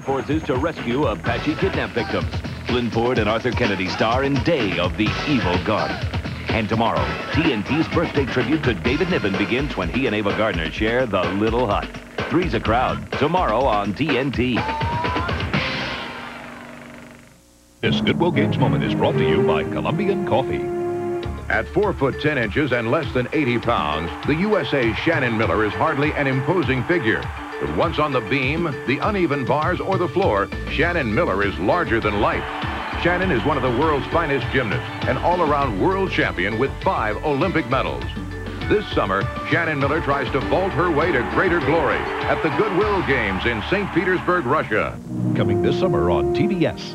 Forces to rescue Apache kidnap victims. Glenn Ford and Arthur Kennedy star in Day of the Evil Gun. And tomorrow, TNT's birthday tribute to David Niven begins when he and Ava Gardner share The Little Hut. Three's a Crowd, tomorrow on TNT. This Goodwill Games moment is brought to you by Colombian Coffee. At 4 foot 10 inches and less than 80 pounds, the USA's Shannon Miller is hardly an imposing figure. But once on the beam, the uneven bars, or the floor, Shannon Miller is larger than life. Shannon is one of the world's finest gymnasts, an all-around world champion with five Olympic medals. This summer, Shannon Miller tries to vault her way to greater glory at the Goodwill Games in St. Petersburg, Russia. Coming this summer on TBS.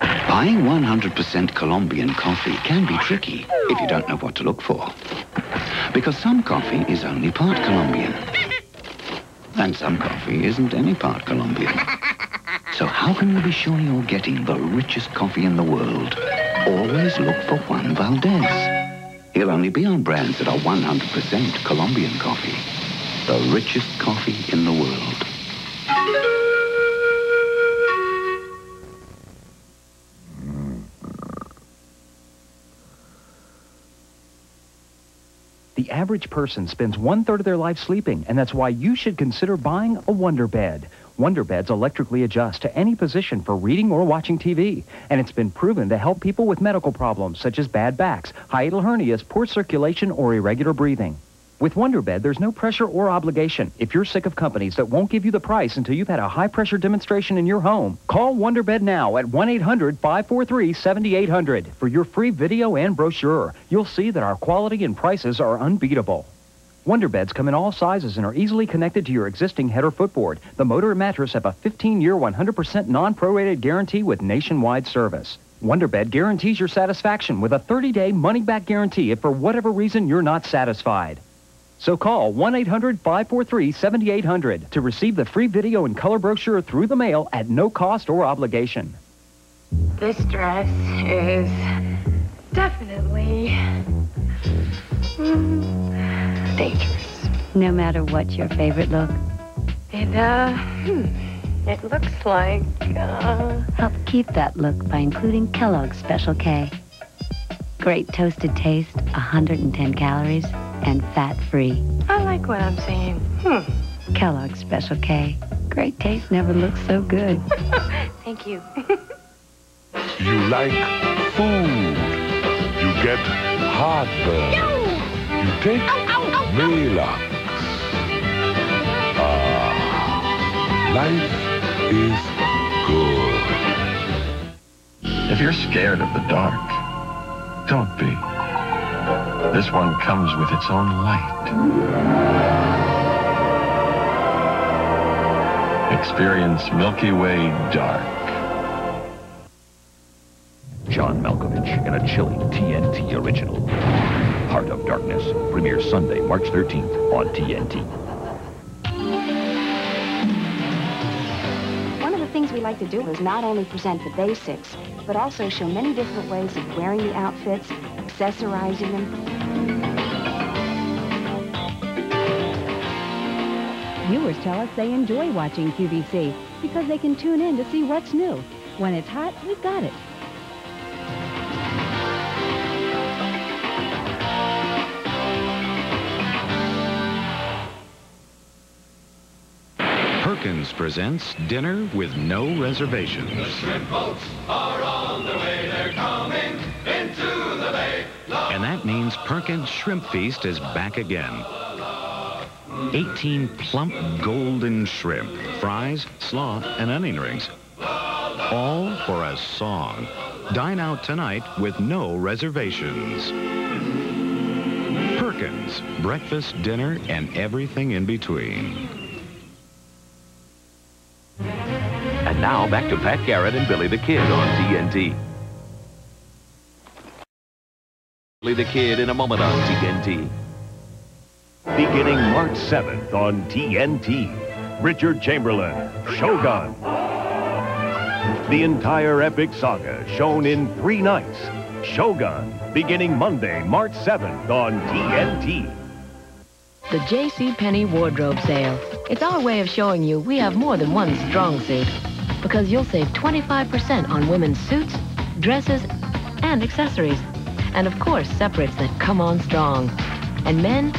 Buying 100% Colombian coffee can be tricky if you don't know what to look for. Because some coffee is only part Colombian. And some coffee isn't any part Colombian. So how can you be sure you're getting the richest coffee in the world? Always look for Juan Valdez. He'll only be on brands that are 100% Colombian coffee. The richest coffee in the world. Average person spends one third of their life sleeping, and that's why you should consider buying a Wonder Bed. Wonder Beds electrically adjust to any position for reading or watching TV, and it's been proven to help people with medical problems such as bad backs, hiatal hernias, poor circulation, or irregular breathing. With WonderBed, there's no pressure or obligation. If you're sick of companies that won't give you the price until you've had a high-pressure demonstration in your home, call WonderBed now at 1-800-543-7800 for your free video and brochure. You'll see that our quality and prices are unbeatable. Wonderbeds come in all sizes and are easily connected to your existing head or footboard. The motor and mattress have a 15-year, 100% non-prorated guarantee with nationwide service. Wonderbed guarantees your satisfaction with a 30-day money-back guarantee if for whatever reason you're not satisfied. So call 1-800-543-7800 to receive the free video and color brochure through the mail at no cost or obligation. This dress is definitely mm, dangerous. No matter what your favorite look. It, uh, hmm, it looks like, uh... Help keep that look by including Kellogg's Special K. Great toasted taste, 110 calories, and fat-free. I like what I'm seeing. Hmm. Kellogg's Special K. Great taste never looks so good. Thank you. you like food. You get heartburn. You take Maalox. Ah, life is good. If you're scared of the dark, don't be. This one comes with its own light. Experience Milky Way Dark. John Malkovich in a chilling TNT original. Heart of Darkness premieres Sunday, March 13th on TNT. One of the things we like to do is not only present the basics, but also show many different ways of wearing the outfits, accessorizing them, Viewers tell us they enjoy watching QVC because they can tune in to see what's new. When it's hot, we've got it. Perkins presents Dinner with No Reservations. The shrimp boats are on the way. They're coming into the bay. And that means Perkins Shrimp Feast is back again. 18 plump golden shrimp, fries, slaw, and onion rings. All for a song. Dine out tonight with no reservations. Perkins, breakfast, dinner, and everything in between. And now back to Pat Garrett and Billy the Kid on TNT. Billy the Kid in a moment on TNT. Beginning March 7th on TNT, Richard Chamberlain, Shogun. The entire epic saga shown in three nights. Shogun, beginning Monday, March 7th on TNT. The J.C. Penney Wardrobe Sale. It's our way of showing you we have more than one strong suit. Because you'll save 25% on women's suits, dresses, and accessories. And of course, separates that come on strong. And men,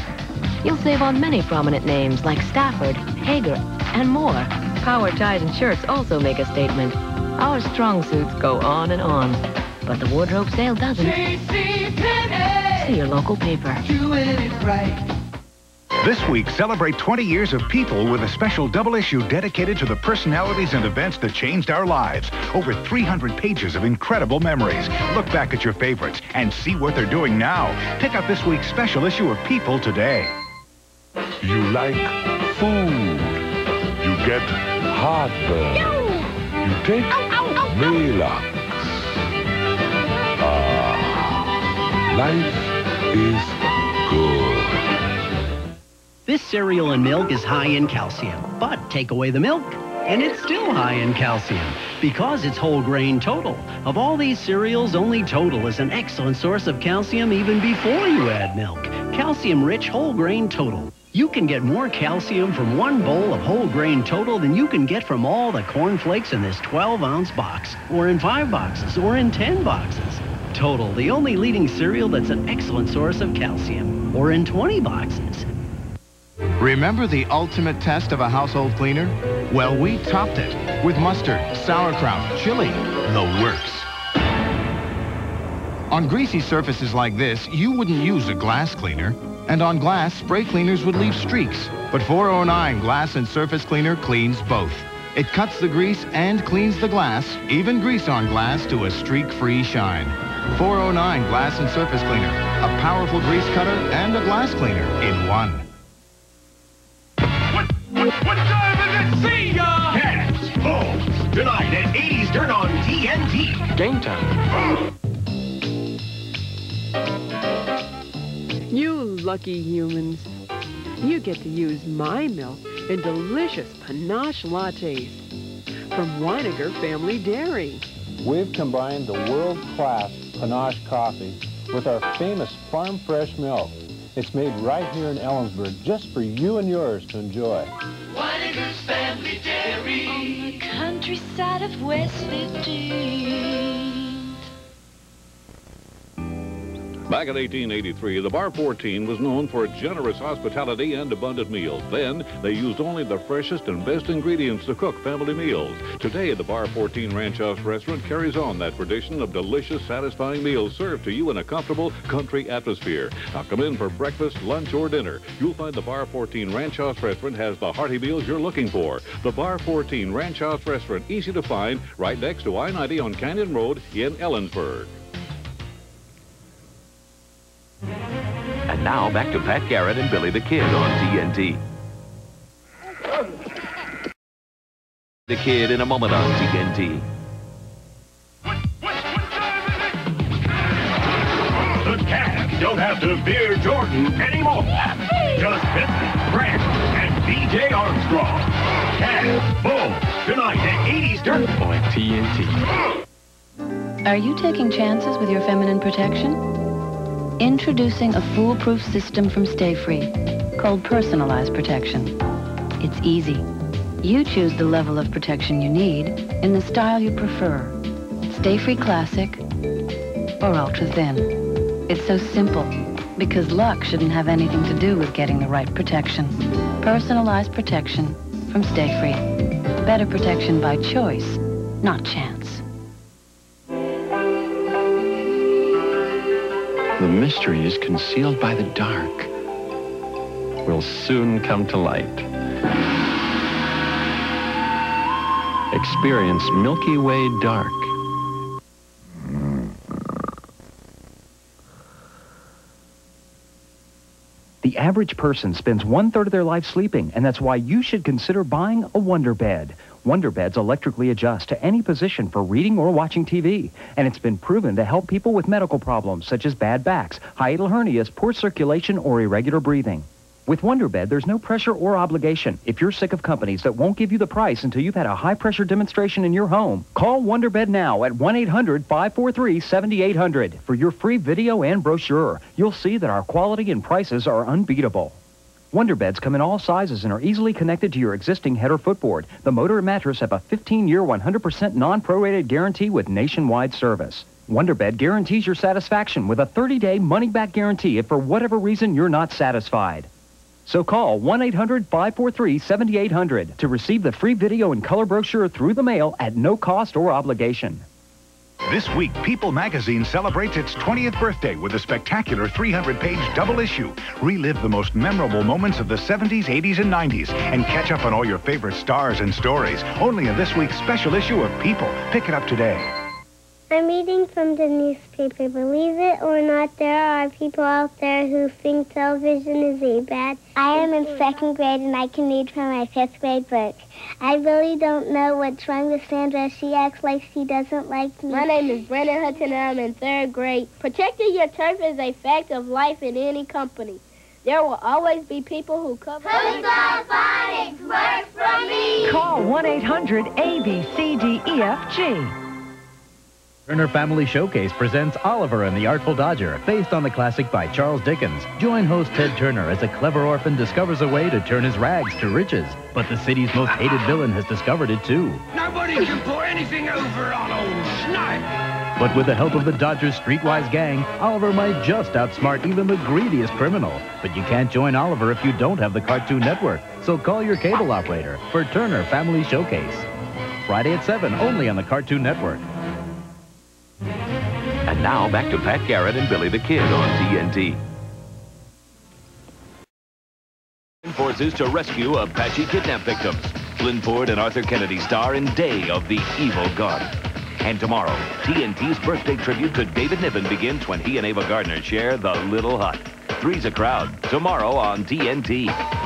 you'll save on many prominent names like Stafford, Haggar, and more. Power ties and shirts also make a statement. Our strong suits go on and on. But the wardrobe sale doesn't. See your local paper. Doing it right. This week, celebrate 20 years of People with a special double issue dedicated to the personalities and events that changed our lives. Over 300 pages of incredible memories. Look back at your favorites and see what they're doing now. Pick up this week's special issue of People today. You like food. You get heartburn. You take Maalox. Ah, life is good. This cereal and milk is high in calcium, but take away the milk, and it's still high in calcium because it's whole grain total. Of all these cereals, only total is an excellent source of calcium even before you add milk. Calcium rich whole grain total. You can get more calcium from one bowl of whole grain total than you can get from all the cornflakes in this 12 ounce box, or in five boxes, or in 10 boxes. Total, the only leading cereal that's an excellent source of calcium, or in 20 boxes. Remember the ultimate test of a household cleaner? Well, we topped it with mustard, sauerkraut, chili, the works. On greasy surfaces like this, you wouldn't use a glass cleaner. And on glass, spray cleaners would leave streaks. But 409 Glass and Surface Cleaner cleans both. It cuts the grease and cleans the glass, even grease on glass, to a streak-free shine. 409 Glass and Surface Cleaner, a powerful grease cutter and a glass cleaner in one. What time is it? See ya! Cats, Bulls, oh, tonight at 80s Turn on TNT. Game time. You lucky humans. You get to use my milk in delicious panache lattes from Winegar Family Dairy. We've combined the world-class Panache coffee with our famous farm fresh milk. It's made right here in Ellensburg just for you and yours to enjoy. Winegar's Family Dairy. On the countryside of West 15th. Back in 1883, the Bar 14 was known for generous hospitality and abundant meals. Then, they used only the freshest and best ingredients to cook family meals. Today, the Bar 14 Ranch House restaurant carries on that tradition of delicious, satisfying meals served to you in a comfortable country atmosphere. Now, come in for breakfast, lunch, or dinner. You'll find the Bar 14 Ranch House restaurant has the hearty meals you're looking for. The Bar 14 Ranch House restaurant, easy to find, right next to I-90 on Canyon Road in Ellensburg. And now back to Pat Garrett and Billy the Kid on TNT. The Kid in a moment on TNT. The Cavs don't have to fear Jordan anymore. Just Benson, Grant, and B.J. Armstrong. Cavs, Bulls, tonight at 80s Turn on TNT. Are you taking chances with your feminine protection? Introducing a foolproof system from Stayfree called Personalized Protection. It's easy. You choose the level of protection you need in the style you prefer. Stayfree Classic or Ultra Thin. It's so simple because luck shouldn't have anything to do with getting the right protection. Personalized protection from Stayfree. Better protection by choice, not chance. Is concealed by the dark. Will soon come to light. Experience Milky Way Dark. The average person spends one third of their life sleeping, and that's why you should consider buying a Wonder Bed. Wonder Beds electrically adjust to any position for reading or watching TV, and it's been proven to help people with medical problems such as bad backs, hiatal hernias, poor circulation, or irregular breathing. With WonderBed, there's no pressure or obligation. If you're sick of companies that won't give you the price until you've had a high-pressure demonstration in your home, call WonderBed now at 1-800-543-7800 for your free video and brochure. You'll see that our quality and prices are unbeatable. Wonder beds come in all sizes and are easily connected to your existing head or footboard. The motor and mattress have a 15-year, 100% non-prorated guarantee with nationwide service. Wonderbed guarantees your satisfaction with a 30-day money-back guarantee if for whatever reason you're not satisfied. So call 1-800-543-7800 to receive the free video and color brochure through the mail at no cost or obligation. This week, People magazine celebrates its 20th birthday with a spectacular 300-page double issue. Relive the most memorable moments of the 70s, 80s, and 90s, and catch up on all your favorite stars and stories. Only in this week's special issue of People. Pick it up today. I'm reading from the newspaper. Believe it or not, there are people out there who think television is a bad. I am in second grade and I can read from my fifth grade book. I really don't know what's wrong with Sandra. She acts like she doesn't like me. My name is Brandon Hudson and I'm in third grade. Protecting your turf is a fact of life in any company. There will always be people who cover... Phonics works for me! Call 1-800-ABCDEFG. Turner Family Showcase presents Oliver and the Artful Dodger, based on the classic by Charles Dickens. Join host Ted Turner as a clever orphan discovers a way to turn his rags to riches. But the city's most hated villain has discovered it too. Nobody can pour anything over on old Snipe. But with the help of the Dodgers' streetwise gang, Oliver might just outsmart even the greediest criminal. But you can't join Oliver if you don't have the Cartoon Network. So call your cable operator for Turner Family Showcase. Friday at 7, only on the Cartoon Network. And now back to Pat Garrett and Billy the Kid on TNT. Forces to rescue Apache kidnap victims. Glenn Ford and Arthur Kennedy star in Day of the Evil Gun. And tomorrow, TNT's birthday tribute to David Niven begins when he and Ava Gardner share The Little Hut. Three's a crowd. Tomorrow on TNT.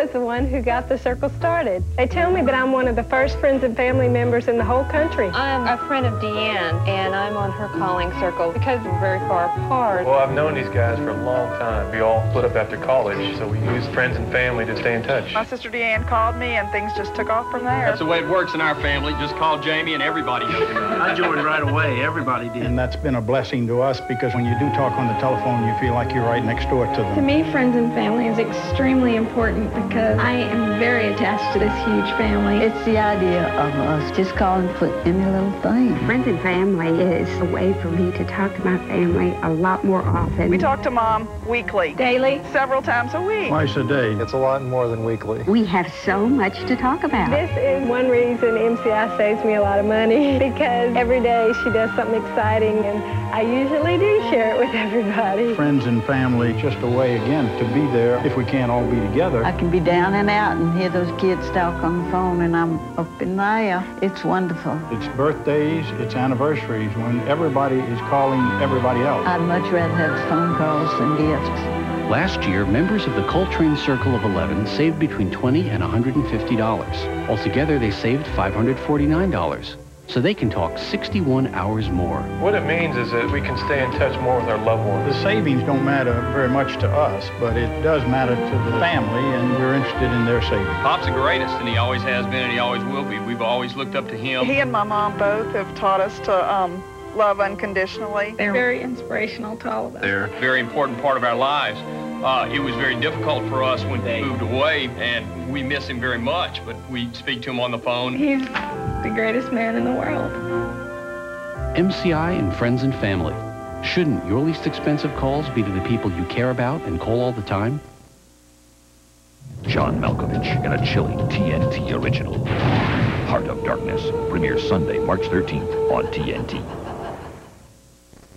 Was the one who got the circle started. They tell me that I'm one of the first friends and family members in the whole country. I'm a friend of Deanne, and I'm on her calling circle because we're very far apart. Well, I've known these guys for a long time. We all split up after college, so we use friends and family to stay in touch. My sister Deanne called me, and things just took off from there. That's the way it works in our family. Just call Jamie, and everybody knows it. I joined right away. Everybody did. And that's been a blessing to us because when you do talk on the telephone, you feel like you're right next door to them. To me, friends and family is extremely important because I am very attached to this huge family. It's the idea of us just calling for any little thing. Friends and family is a way for me to talk to my family a lot more often. We talk to Mom weekly. Daily. Several times a week. Twice a day. It's a lot more than weekly. We have so much to talk about. This is one reason MCI saves me a lot of money because every day she does something exciting and I usually do share it with everybody. Friends and family, just a way, again, to be there if we can't all be together. I can be down and out and hear those kids talk on the phone and I'm up in there. It's wonderful. It's birthdays, it's anniversaries, when everybody is calling everybody else. I'd much rather have phone calls than gifts. Last year, members of the Coltrane Circle of 11 saved between 20 and $150. Altogether, they saved $549 so they can talk 61 hours more. What it means is that we can stay in touch more with our loved ones. The savings don't matter very much to us, but it does matter to the family, and we're interested in their savings. Pop's the greatest, and he always has been, and he always will be. We've always looked up to him. He and my mom both have taught us to um, love unconditionally. They're very inspirational to all of us. They're a very important part of our lives. Uh, it was very difficult for us when he moved away, and we miss him very much, but we speak to him on the phone. He's the greatest man in the world. MCI and friends and family. Shouldn't your least expensive calls be to the people you care about and call all the time? John Malkovich in a chilling TNT original. Heart of Darkness premieres Sunday, March 13th on TNT.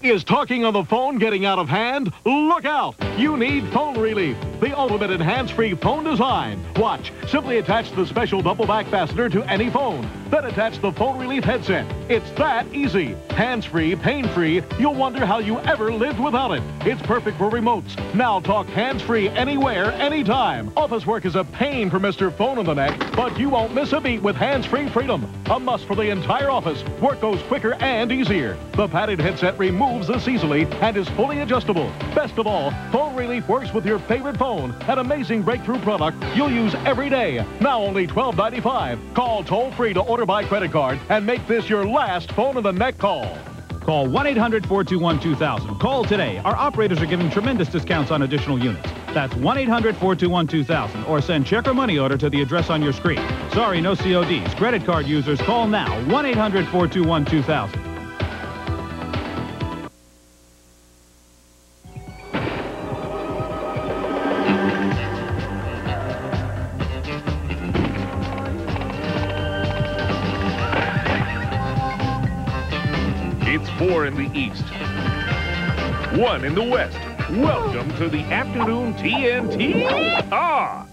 Is talking on the phone getting out of hand? Look out! You need phone relief. The ultimate hands-free phone design. Watch. Simply attach the special double back fastener to any phone. Then attach the phone relief headset. It's that easy. Hands-free, pain-free. You'll wonder how you ever lived without it. It's perfect for remotes. Now talk hands-free anywhere, anytime. Office work is a pain for Mr. Phone in the Neck, but you won't miss a beat with hands-free freedom. A must for the entire office. Work goes quicker and easier. The padded headset removes this easily and is fully adjustable. Best of all, Phone Relief works with your favorite phone, an amazing breakthrough product you'll use every day. Now only $12.95. Call toll free to order by credit card and make this your last phone of the neck call. Call 1 800 421 2000. Call today. Our operators are giving tremendous discounts on additional units. That's 1 800 421 2000 or send check or money order to the address on your screen. Sorry, no CODs. Credit card users, call now 1 800 421 2000. One in the west. Welcome to the afternoon TNT. Ah!